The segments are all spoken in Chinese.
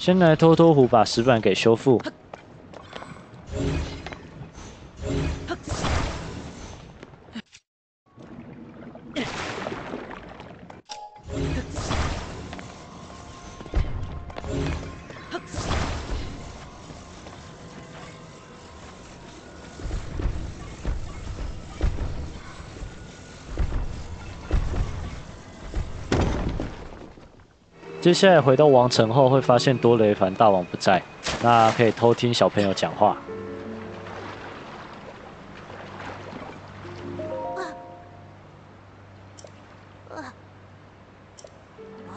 先来拖拖虎把石板给修复。接下来回到王城后，会发现多雷凡大王不在，那可以偷听小朋友讲话。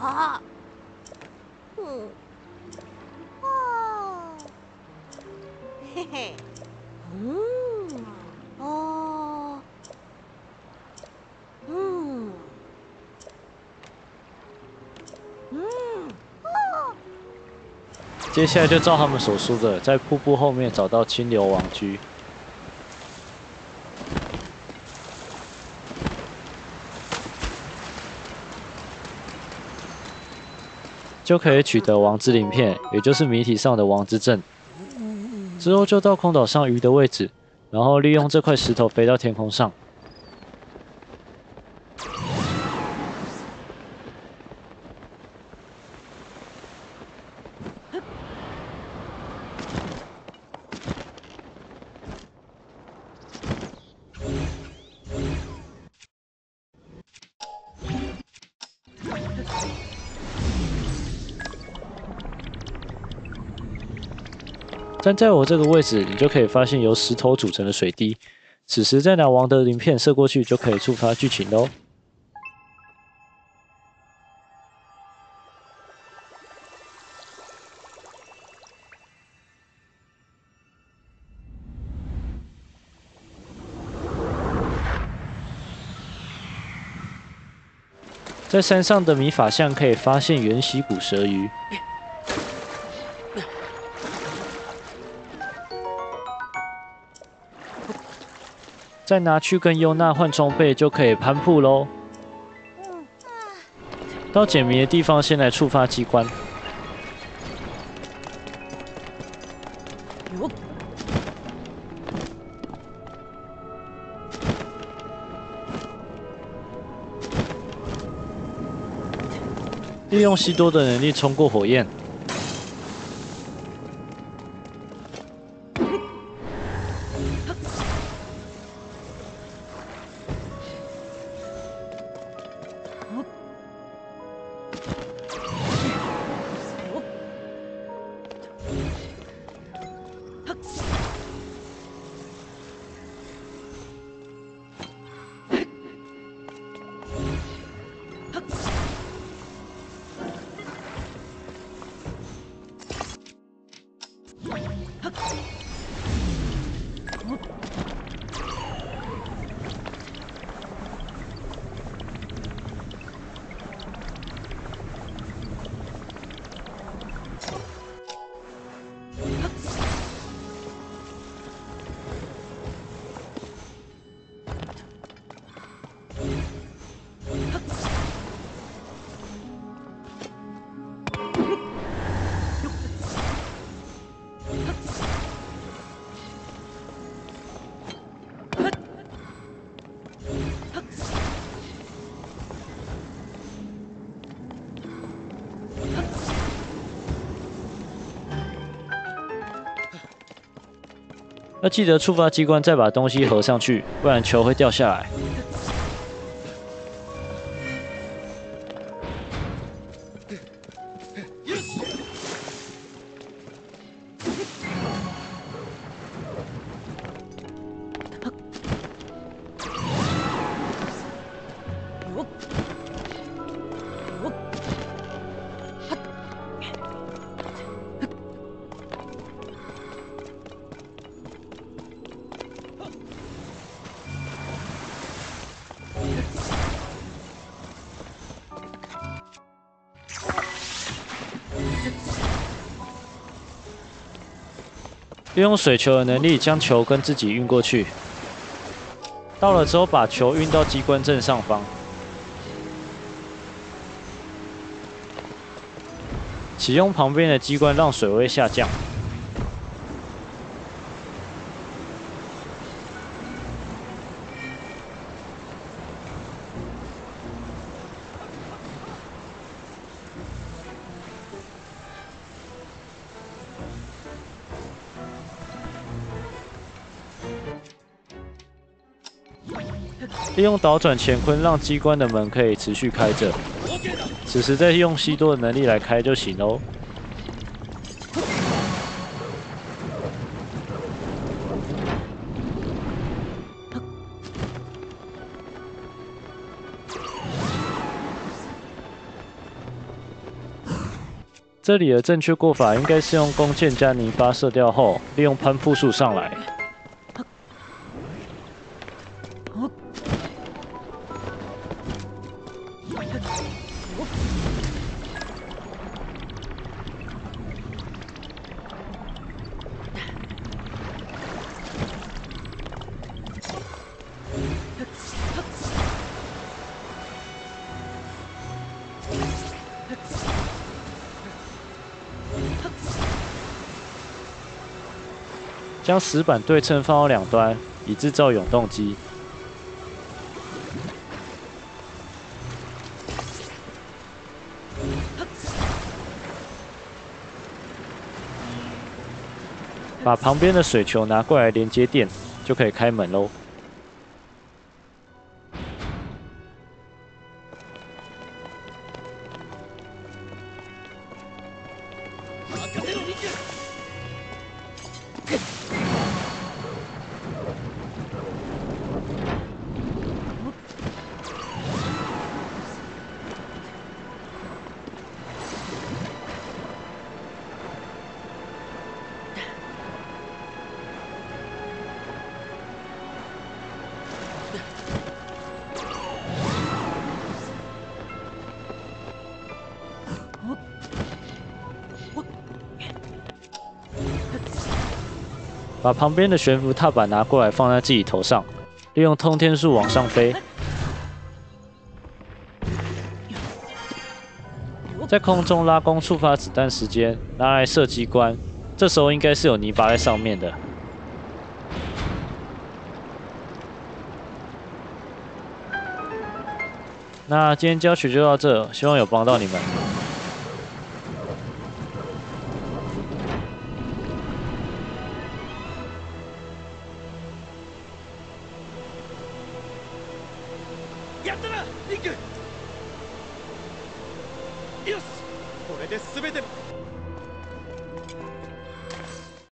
啊，嗯，哦，嘿嘿，嗯，接下来就照他们所说的，在瀑布后面找到清流王居，就可以取得王之鳞片，也就是谜题上的王之阵。之后就到空岛上鱼的位置，然后利用这块石头飞到天空上。站在我这个位置，你就可以发现由石头组成的水滴。此时再拿王的鳞片射过去，就可以触发剧情喽。在山上的米法巷可以发现圆鳍骨蛇鱼。再拿去跟优娜换装备，就可以攀瀑喽。到解谜的地方，先来触发机关。利用西多的能力冲过火焰。うっ要记得触发机关，再把东西合上去，不然球会掉下来。利用水球的能力，将球跟自己运过去。到了之后，把球运到机关正上方。启用旁边的机关让水位下降。利用倒转乾坤，让机关的门可以持续开着。此时再用西多的能力来开就行喽。这里的正确过法应该是用弓箭加泥巴射掉后，利用攀附术上来。将石板对称放到两端，以制造永动机。把旁边的水球拿过来连接电，就可以开门喽。把旁边的悬浮踏板拿过来，放在自己头上，利用通天术往上飞，在空中拉弓触发子弹时间，拿来射机关。这时候应该是有泥巴在上面的。那今天教学就到这，希望有帮到你们。亚特拉，立刻！Yes，これですすべ。